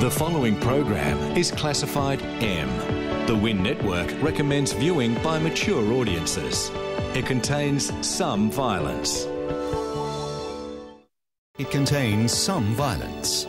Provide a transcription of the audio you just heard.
The following program is classified M. The WIN Network recommends viewing by mature audiences. It contains some violence. It contains some violence.